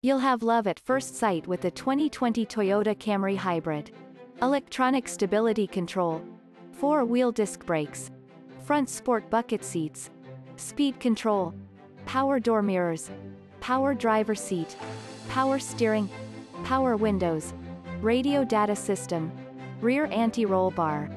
You'll have love at first sight with the 2020 Toyota Camry Hybrid. Electronic stability control. Four-wheel disc brakes. Front sport bucket seats. Speed control. Power door mirrors. Power driver seat. Power steering. Power windows. Radio data system. Rear anti-roll bar.